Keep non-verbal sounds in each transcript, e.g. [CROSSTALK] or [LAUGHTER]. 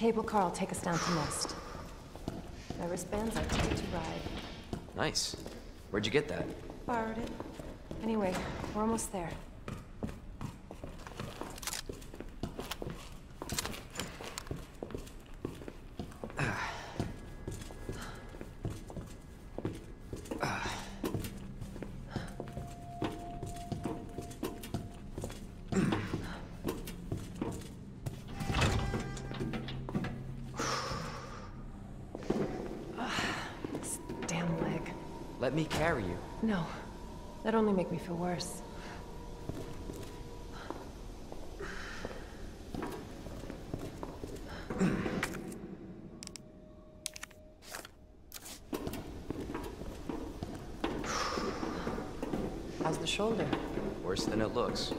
cable car will take us down to Nest. My wristbands I take to ride. Nice. Where'd you get that? Borrowed it. Anyway, we're almost there. Me carry you. No, that only make me feel worse. [SIGHS] How's the shoulder? Worse than it looks.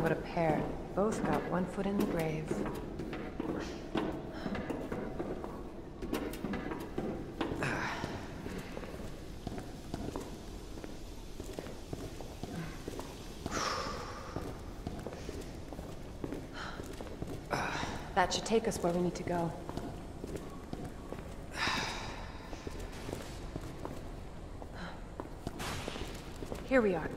What a pair. Both got one foot in the grave. That should take us where we need to go. Here we are.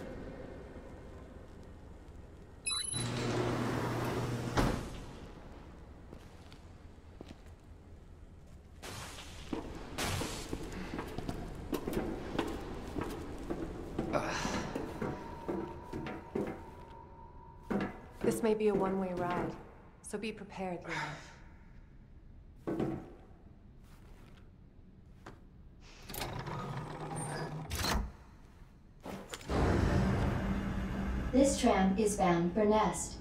This may be a one-way ride, so be prepared, Leon. This tram is bound for Nest.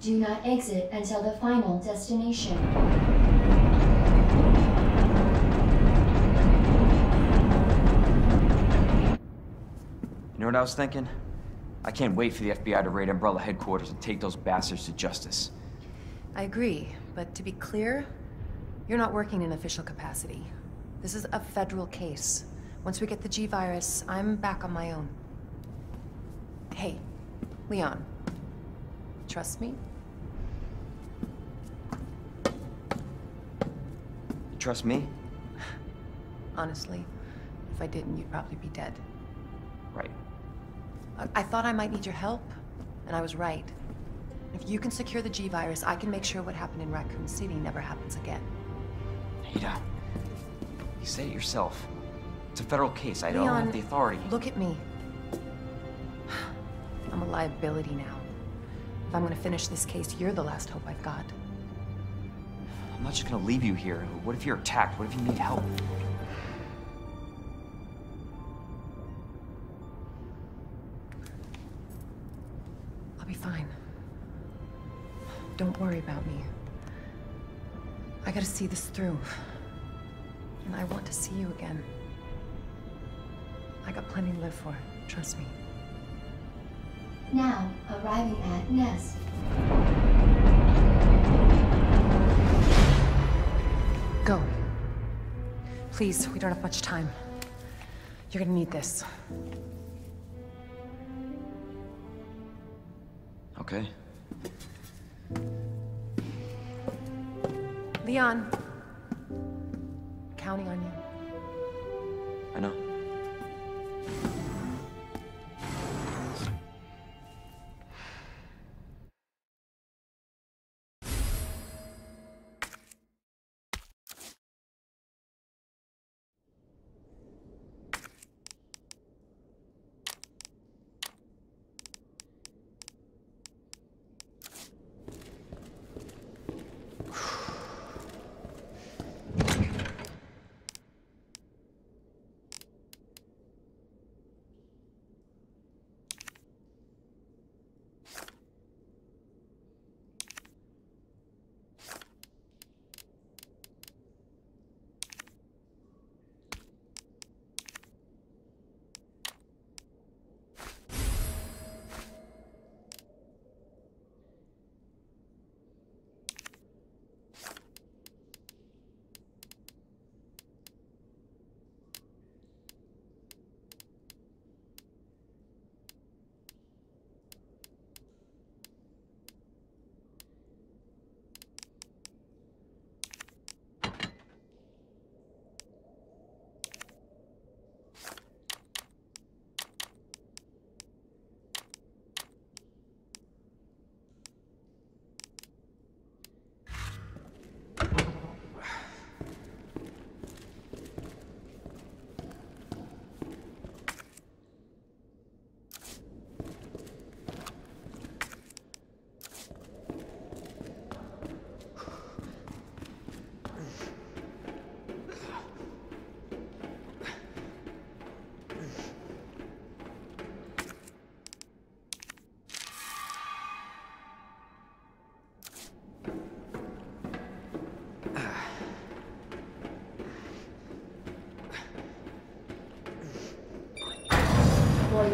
Do not exit until the final destination. You know what I was thinking? I can't wait for the FBI to raid Umbrella headquarters and take those bastards to justice. I agree, but to be clear, you're not working in official capacity. This is a federal case. Once we get the G-Virus, I'm back on my own. Hey, Leon. Trust me? You trust me? Honestly, if I didn't, you'd probably be dead. Right. I, I thought I might need your help, and I was right. If you can secure the G-Virus, I can make sure what happened in Raccoon City never happens again. Ada, you said it yourself. It's a federal case. I don't have the authority. Look at me. I'm a liability now. If I'm gonna finish this case, you're the last hope I've got. I'm not just gonna leave you here. What if you're attacked? What if you need help? Don't worry about me. I gotta see this through. And I want to see you again. I got plenty to live for, trust me. Now, arriving at Nest. Go. Please, we don't have much time. You're gonna need this. Okay. Leon. Counting on you.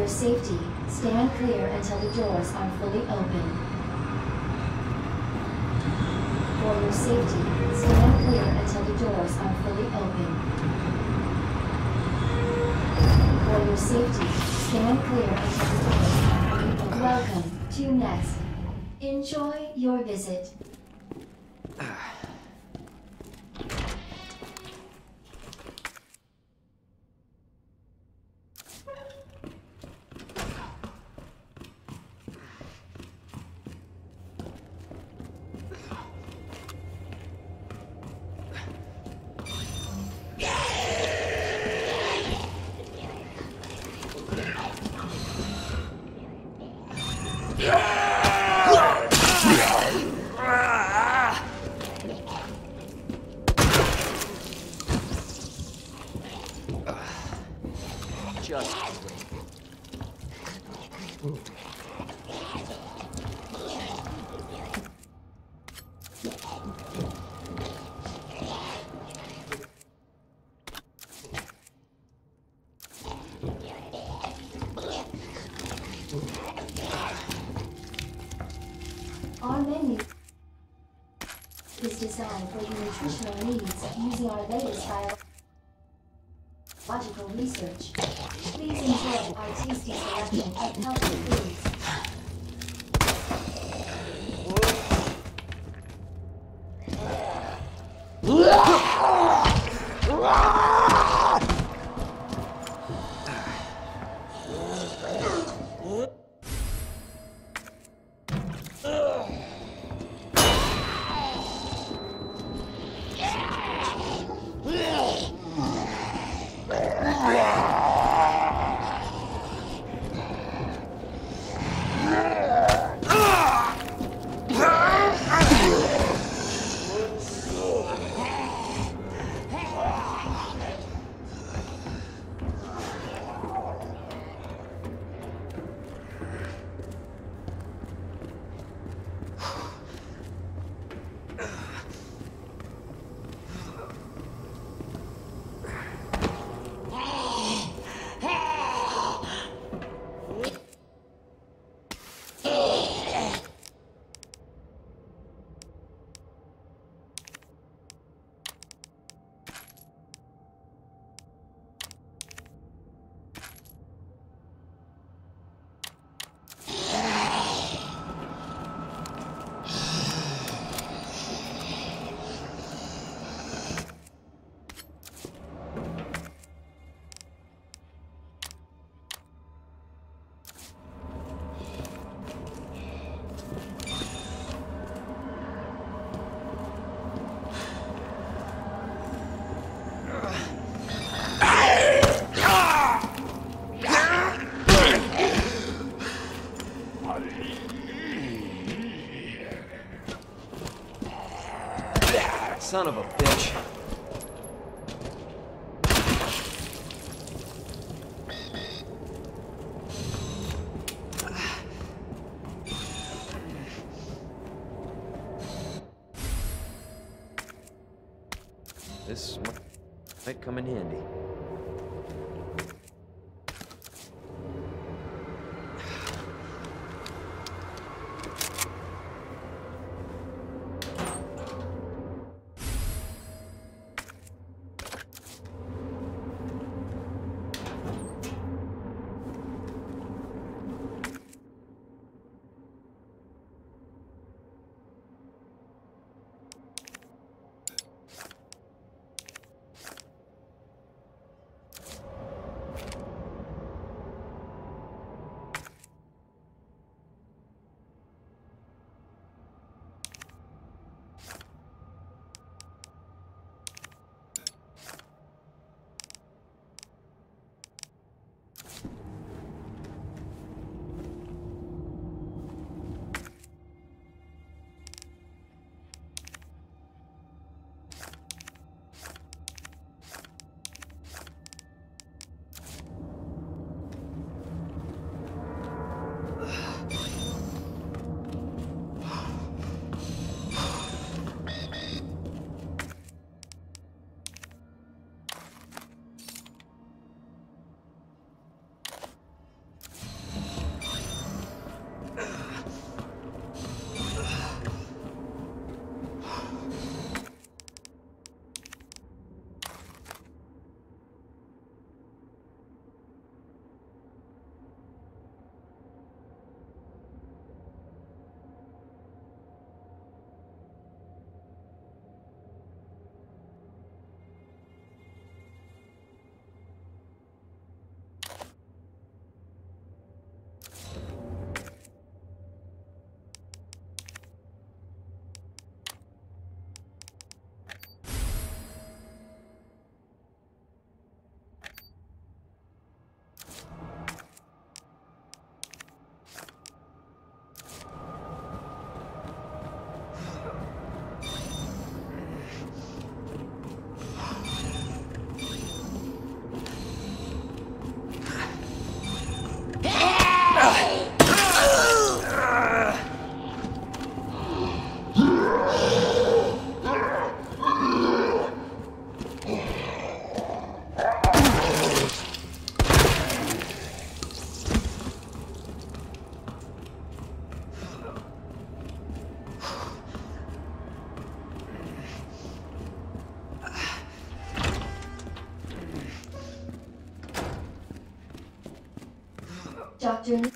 Your safety, stand clear until the doors are fully open. For your safety, stand clear until the doors are fully open. For your safety, stand clear until the doors are fully open. Welcome to Nest. Enjoy your visit. Son of a Dr.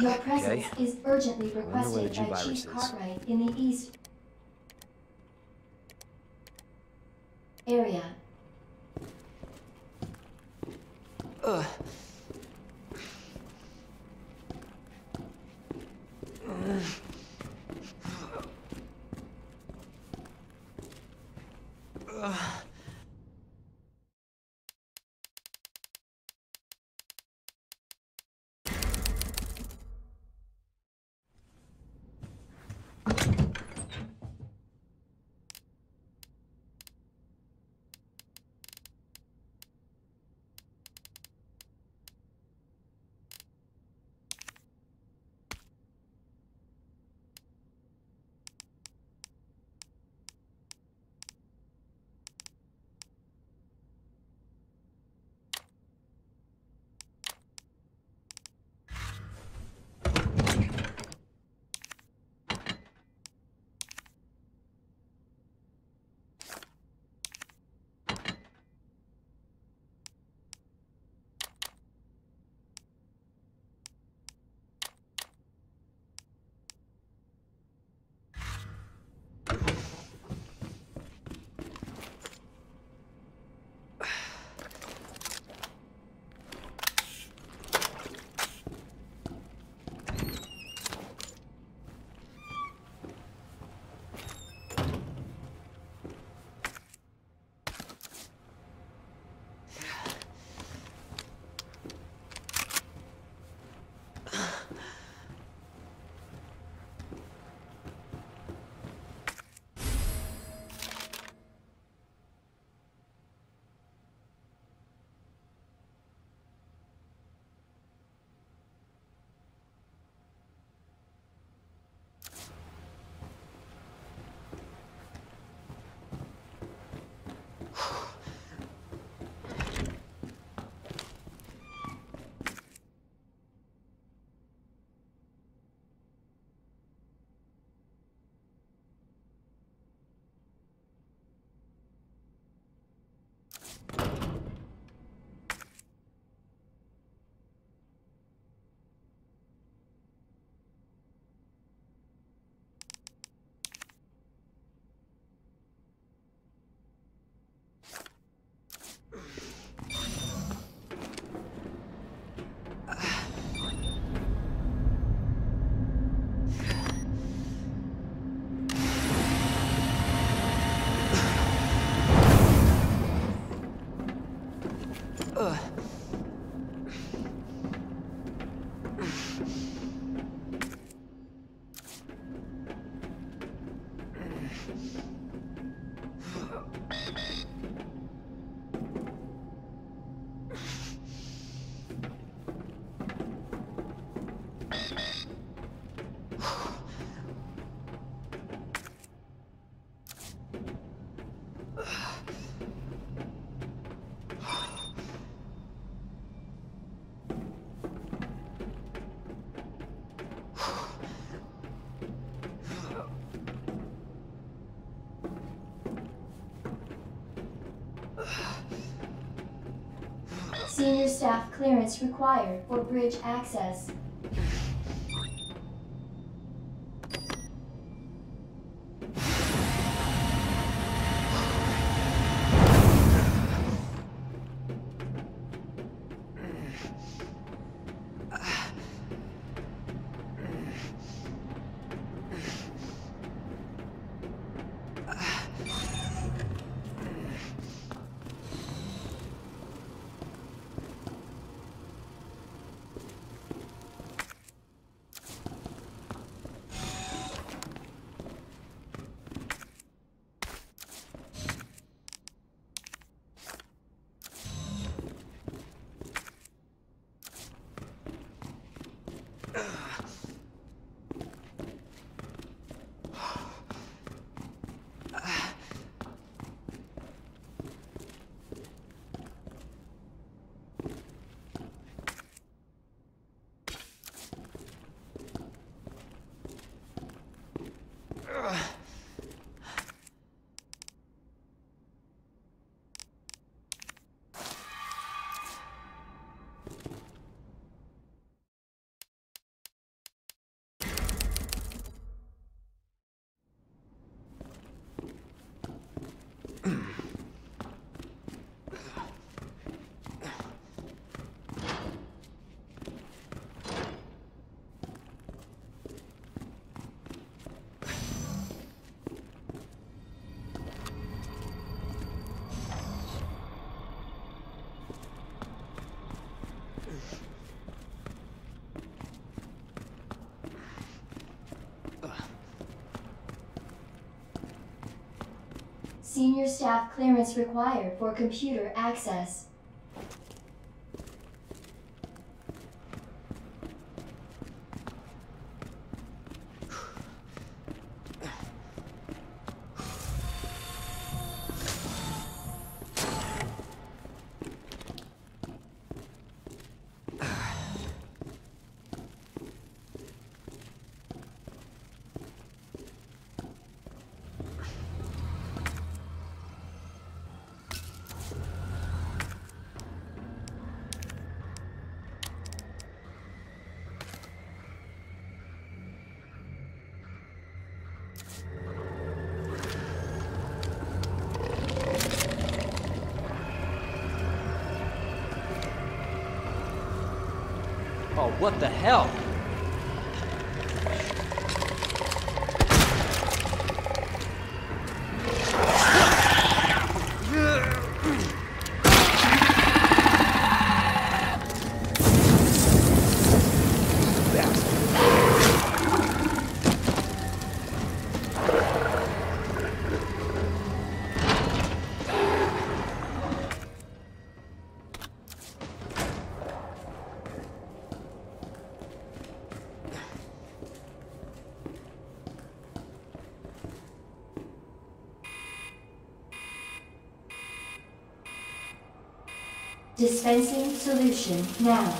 Your presence Okay. is urgently requested by Chief. Cartwright in the east area. Senior staff clearance required for bridge access. Senior staff clearance required for computer access. Oh, what the hell? Solution now.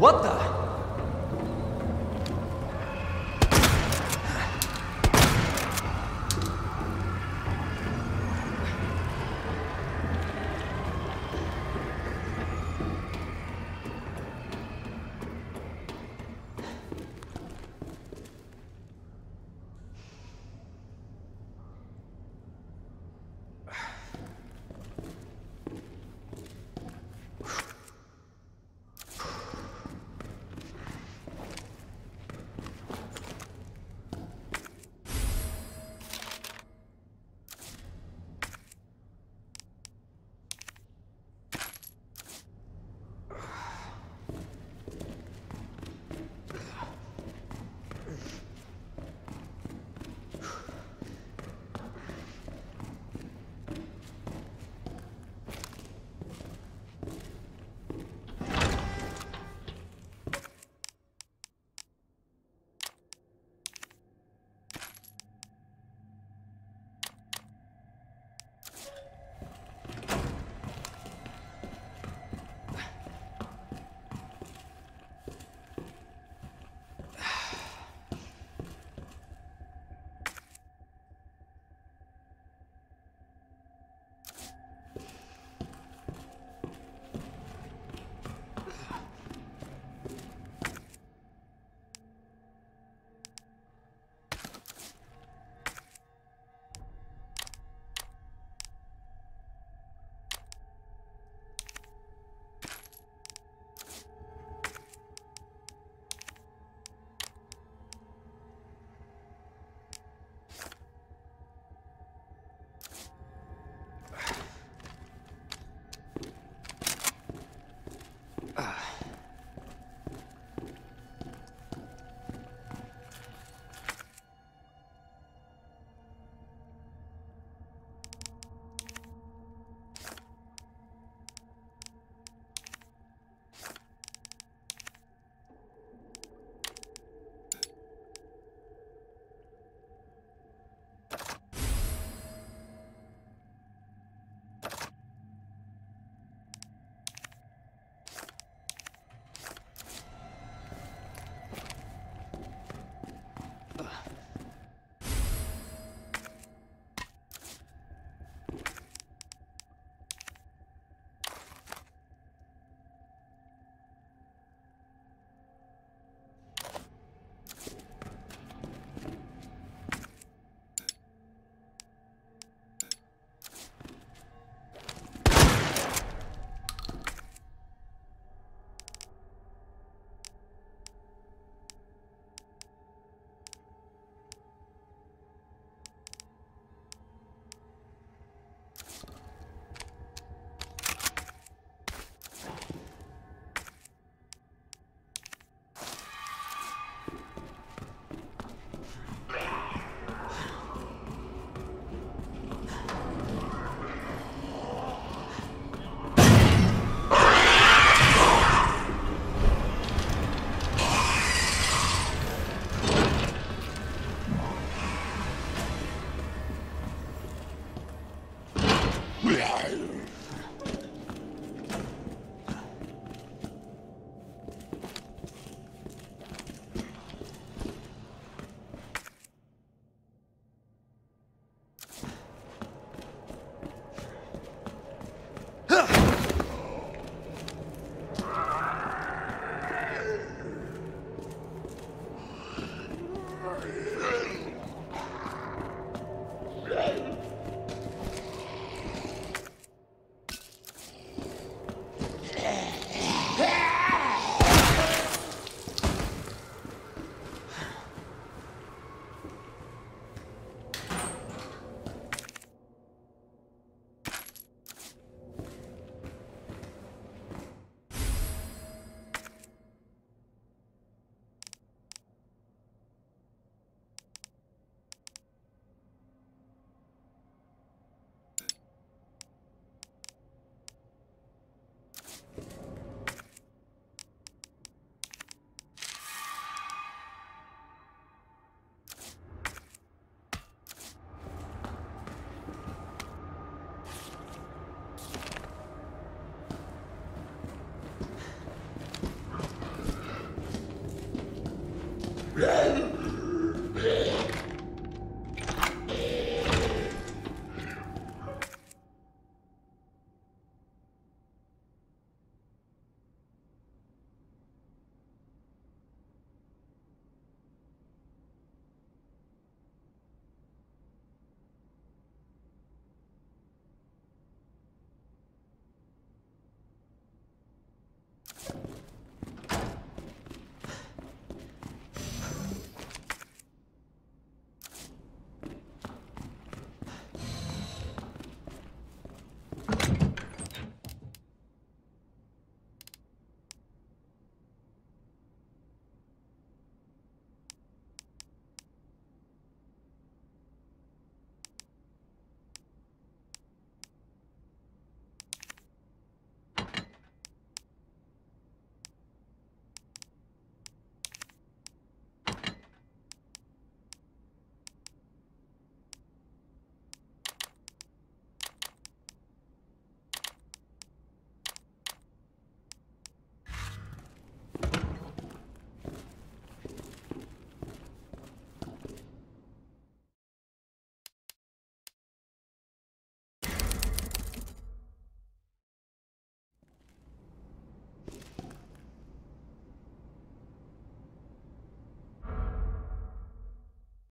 What the?